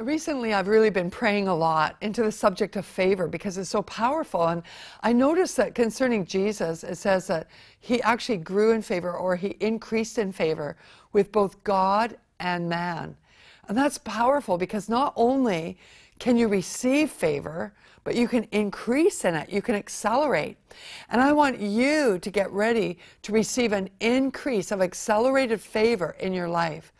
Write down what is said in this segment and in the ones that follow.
Recently, I've really been praying a lot into the subject of favor because it's so powerful. And I noticed that concerning Jesus, it says that he actually grew in favor or he increased in favor with both God and man. And that's powerful because not only can you receive favor, but you can increase in it, you can accelerate. And I want you to get ready to receive an increase of accelerated favor in your life.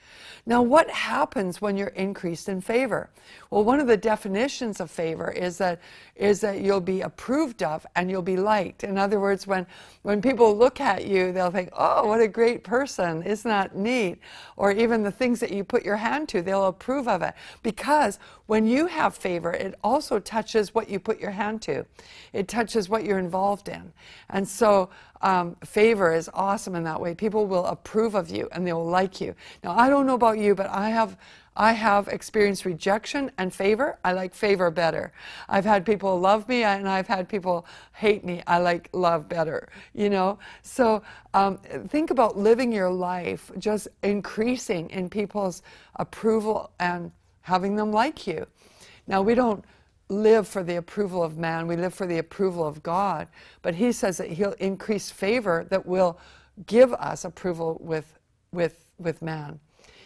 Now, what happens when you're increased in favor? Well, one of the definitions of favor is that is that you'll be approved of and you'll be liked. In other words, when when people look at you, they'll think, "Oh, what a great person! Isn't that neat?" Or even the things that you put your hand to, they'll approve of it because when you have favor, it also touches what you put your hand to. It touches what you're involved in, and so um, favor is awesome in that way. People will approve of you and they'll like you. Now, I don't know about you, but I have I have experienced rejection and favor. I like favor better. I've had people love me and I've had people hate me. I like love better, you know? So um, think about living your life just increasing in people's approval and having them like you. Now, we don't live for the approval of man, we live for the approval of God. But he says that he'll increase favor that will give us approval with, with, with man.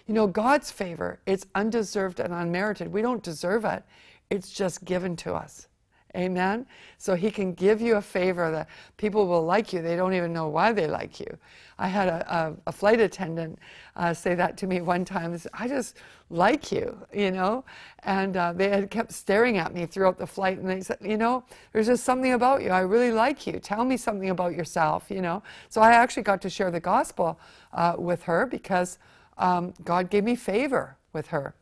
You know, God's favor, it's undeserved and unmerited. We don't deserve it, it's just given to us. Amen? So he can give you a favor that people will like you. They don't even know why they like you. I had a, a, a flight attendant uh, say that to me one time. I just like you, you know? And uh, they had kept staring at me throughout the flight and they said, you know, there's just something about you. I really like you. Tell me something about yourself, you know? So I actually got to share the gospel uh, with her because um, God gave me favor with her.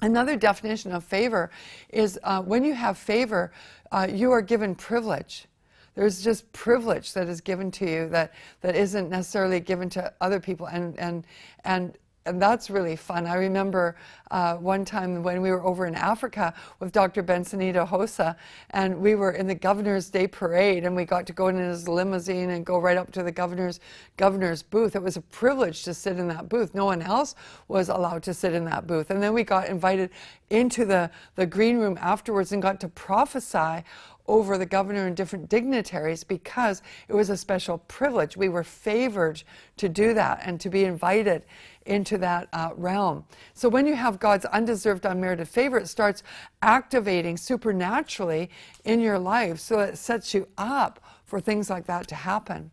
Another definition of favor is uh, when you have favor, uh, you are given privilege. There's just privilege that is given to you that, that isn't necessarily given to other people. And, and, and and that's really fun. I remember uh, one time when we were over in Africa with Dr. Benson Idahosa, and we were in the Governor's Day Parade, and we got to go in his limousine and go right up to the governor's governor's booth. It was a privilege to sit in that booth. No one else was allowed to sit in that booth. And then we got invited into the, the green room afterwards and got to prophesy over the governor and different dignitaries because it was a special privilege. We were favored to do that and to be invited into that uh, realm. So when you have God's undeserved, unmerited favor, it starts activating supernaturally in your life so it sets you up for things like that to happen.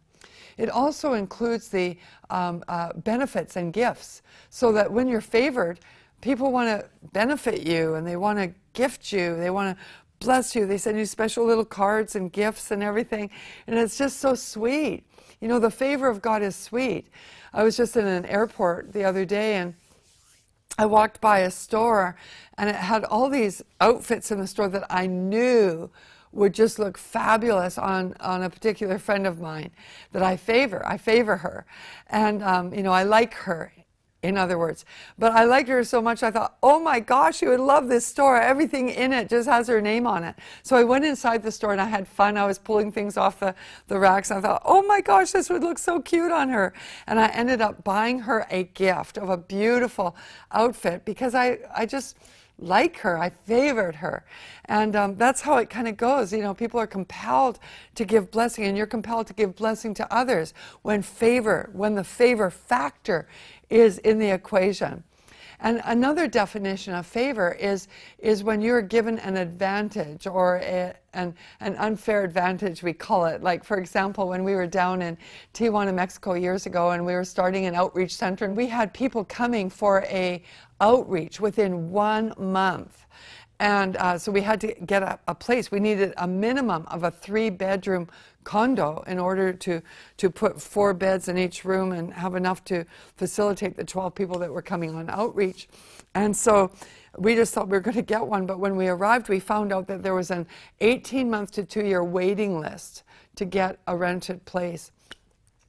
It also includes the um, uh, benefits and gifts so that when you're favored, people want to benefit you and they want to gift you, they want to bless you. They send you special little cards and gifts and everything. And it's just so sweet. You know, the favor of God is sweet. I was just in an airport the other day and I walked by a store and it had all these outfits in the store that I knew would just look fabulous on, on a particular friend of mine that I favor. I favor her. And, um, you know, I like her in other words. But I liked her so much, I thought, oh my gosh, you would love this store. Everything in it just has her name on it. So I went inside the store and I had fun. I was pulling things off the, the racks. I thought, oh my gosh, this would look so cute on her. And I ended up buying her a gift of a beautiful outfit because I, I just like her. I favored her. And um, that's how it kind of goes. You know, people are compelled to give blessing, and you're compelled to give blessing to others when favor, when the favor factor is in the equation. And another definition of favor is, is when you're given an advantage or a, an, an unfair advantage, we call it. Like, for example, when we were down in Tijuana, Mexico years ago, and we were starting an outreach center, and we had people coming for a outreach within one month. And uh, so we had to get a, a, place. We needed a minimum of a three bedroom condo in order to, to put four beds in each room and have enough to facilitate the 12 people that were coming on outreach. And so we just thought we were going to get one, but when we arrived, we found out that there was an 18 month to two year waiting list to get a rented place.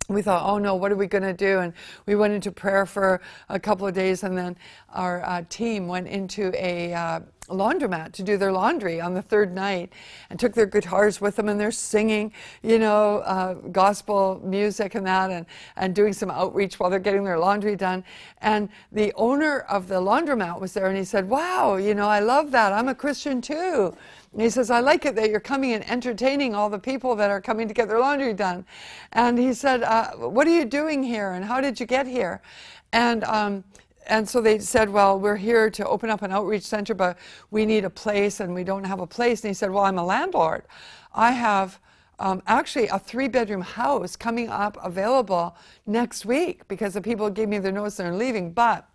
We thought, oh no, what are we going to do? And we went into prayer for a couple of days, and then our uh, team went into a uh, laundromat to do their laundry on the third night and took their guitars with them, and they're singing, you know, uh, gospel music and that, and, and doing some outreach while they're getting their laundry done. And the owner of the laundromat was there, and he said, wow, you know, I love that. I'm a Christian too. And he says, I like it that you're coming and entertaining all the people that are coming to get their laundry done. And he said, uh, What are you doing here? And how did you get here? And, um, and so they said, Well, we're here to open up an outreach center, but we need a place and we don't have a place. And he said, Well, I'm a landlord. I have um, actually a three bedroom house coming up available next week because the people gave me the notice they're leaving. But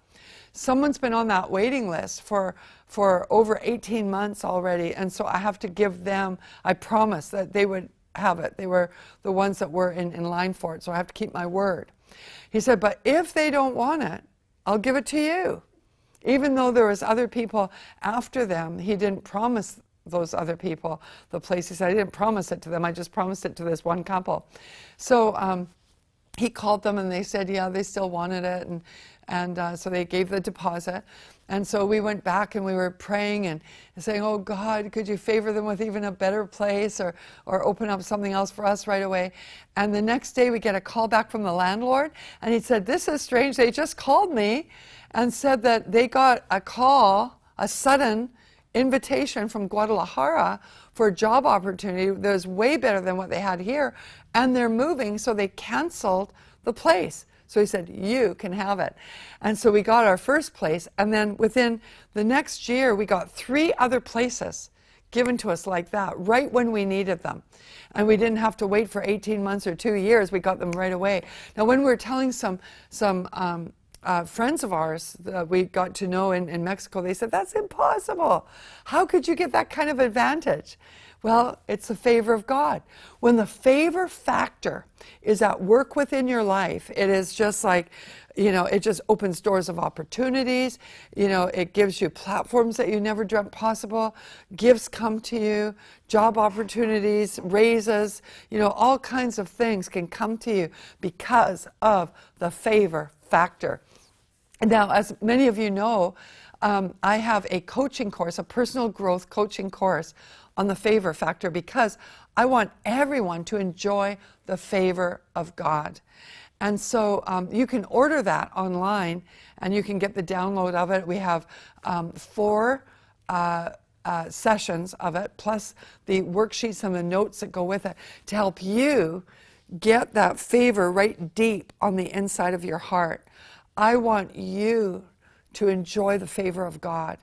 someone's been on that waiting list for for over 18 months already and so i have to give them i promised that they would have it. They were the ones that were in, in line for it so i have to keep my word. He said but if they don't want it i'll give it to you. Even though there was other people after them he didn't promise those other people the place. He said i didn't promise it to them. I just promised it to this one couple. So um, he called them and they said yeah they still wanted it and and uh, so they gave the deposit. And so we went back and we were praying and saying, Oh God, could you favor them with even a better place or, or open up something else for us right away? And the next day we get a call back from the landlord and he said, This is strange. They just called me and said that they got a call, a sudden invitation from Guadalajara for a job opportunity that was way better than what they had here. And they're moving, so they canceled the place. So he said, You can have it. And so we got our first place. And then within the next year, we got three other places given to us like that right when we needed them. And we didn't have to wait for 18 months or two years. We got them right away. Now, when we were telling some, some, um, uh, friends of ours that we got to know in, in Mexico, they said, That's impossible. How could you get that kind of advantage? Well, it's the favor of God. When the favor factor is at work within your life, it is just like, you know, it just opens doors of opportunities. You know, it gives you platforms that you never dreamt possible. Gifts come to you, job opportunities, raises, you know, all kinds of things can come to you because of the favor factor. Now, as many of you know, um, I have a coaching course, a personal growth coaching course on the favor factor because I want everyone to enjoy the favor of God. And so um, you can order that online and you can get the download of it. We have um, four uh, uh, sessions of it, plus the worksheets and the notes that go with it to help you get that favor right deep on the inside of your heart. I want you to enjoy the favor of God.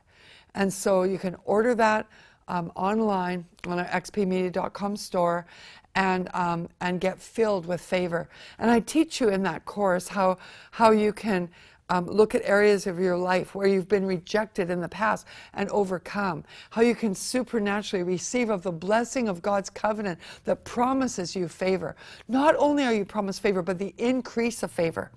And so you can order that um, online on our xpmedia.com store and, um, and get filled with favor. And I teach you in that course how, how you can um, look at areas of your life where you've been rejected in the past and overcome. How you can supernaturally receive of the blessing of God's covenant that promises you favor. Not only are you promised favor, but the increase of favor.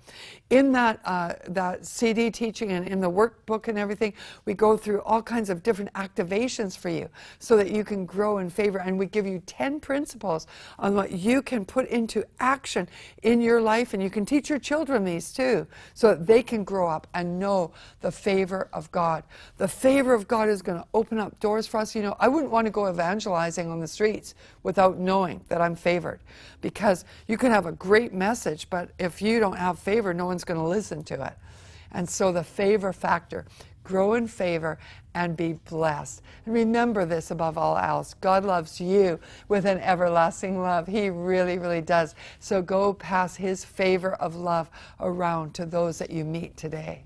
In that, uh, that CD teaching and in the workbook and everything, we go through all kinds of different activations for you so that you can grow in favor. And we give you 10 principles on what you can put into action in your life. And you can teach your children these too so that they grow up and know the favor of God. The favor of God is going to open up doors for us. You know, I wouldn't want to go evangelizing on the streets without knowing that I'm favored because you can have a great message, but if you don't have favor, no one's going to listen to it. And so the favor factor grow in favor and be blessed. And remember this above all else God loves you with an everlasting love. He really, really does. So go pass His favor of love around to those that you meet today.